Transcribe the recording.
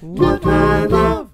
What kind of